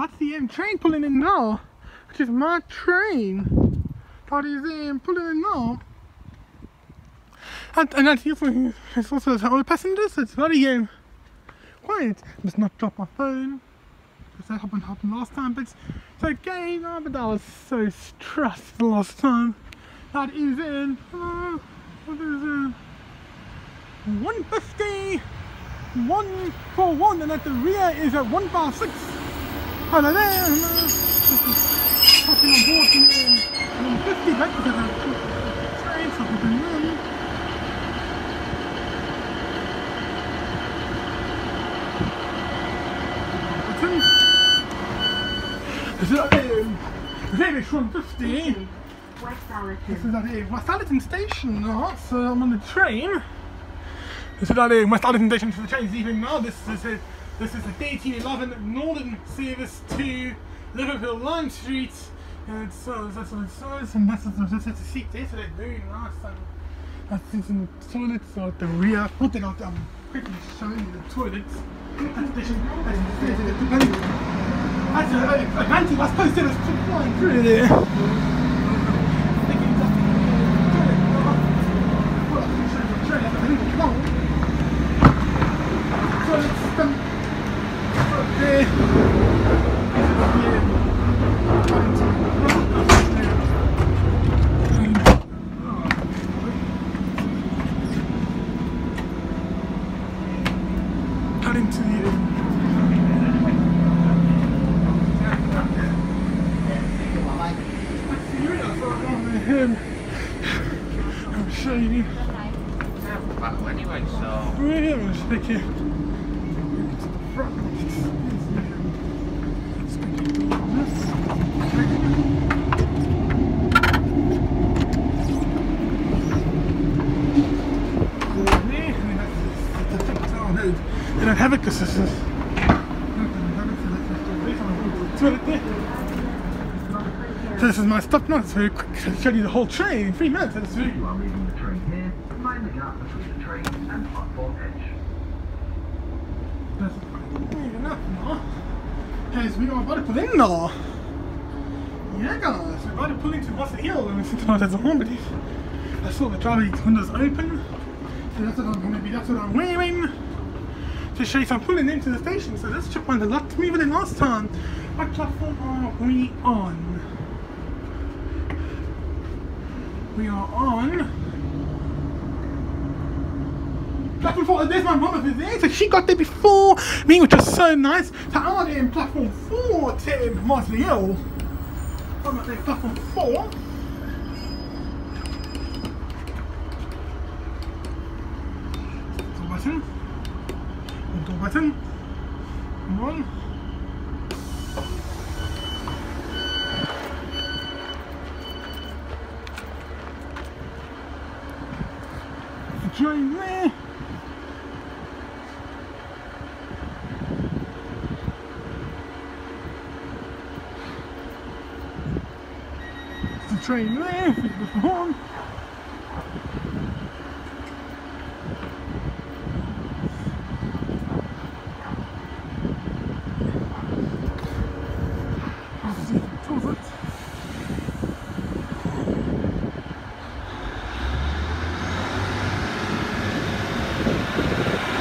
That's the um, train pulling in now, which is my train. That is um, pulling in now. And, and that's useful. It's also all the passengers. It's very um, quiet. I must not drop my phone. Because that happened, happened last time. But it's, okay. No, but that was so stressed the last time. That is in. What is it? 150. One for one, and at the rear is at 156. Hello there. Hello. Hopping on board the um, 150 back to the train, so we can run. This is at um, Village 150. West This is at uh, West Allerton Station now, so I'm on the train. This is at uh, West Allerton Station, so the train's leaving now. This is a, this is the 1811 Northern service to Liverpool Lime Street. And it's, uh, that's what it says, and that's, that's, that's, that's the seat there, so they're very nice. And that's in the toilet, so at the rear. Put it out, I'm quickly showing you the toilets. That's the that's the that's the a, a mantle was flying through there. Cut into the him. I'm shady. Anyway, so Really, sticky. To the front. Sticky this. And I have it because this is. So this is my stop now. It's very quick. I'll show you the whole train in three minutes. It's very You are leaving the train here. Mind the gap between the train and platform edge. That's big enough now. Guys, we are about to pull in now. Yeah, guys, we're about to pull into Mossley Hill and we sit down at the home I saw the driver windows open. So that's what I'm going to be, that's what I'm wearing. To show you, so I'm pulling into the station. So this trip went a lot smoother than last time. What platform are we on? We are on platform four. There's my mum over there, so she got there before me, which was so nice. So I'm on in platform four to Mossley Hill. I'm at platform four. Door button. Door button. Come on. The train there. there, the horn.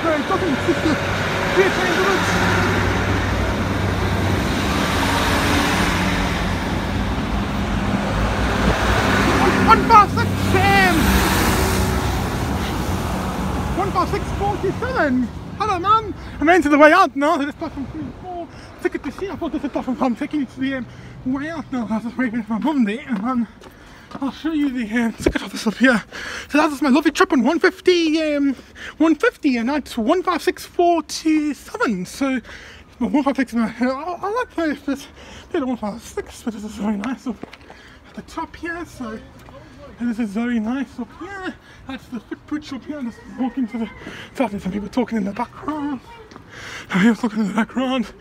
Right, talking 6.47! Hello man! I'm into the way out now, this platform 34. Ticket to see, I thought this is platform I'm taking you to the um, way out now. I was just waiting for my mum there and then I'll show you the um, ticket office up here. So that was my lovely trip on 150, um, 150 and that's 15647. So 156, my, uh, I, I like this, this 156, but this is very nice. At the top here, so and this is very nice up here. That's the footbridge up here. I'm just walking to the. Sadly, some people talking in the background. Some people talking in the background.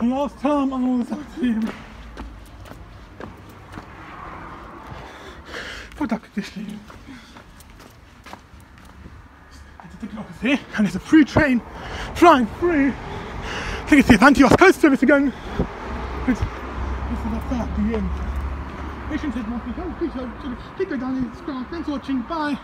And last time I was actually. For. It's ticket office here, and there's a free train flying through. I think it's the West Coast service again. A start the end. Patience is not because please, uh, please go down and subscribe. Thanks for watching. Bye.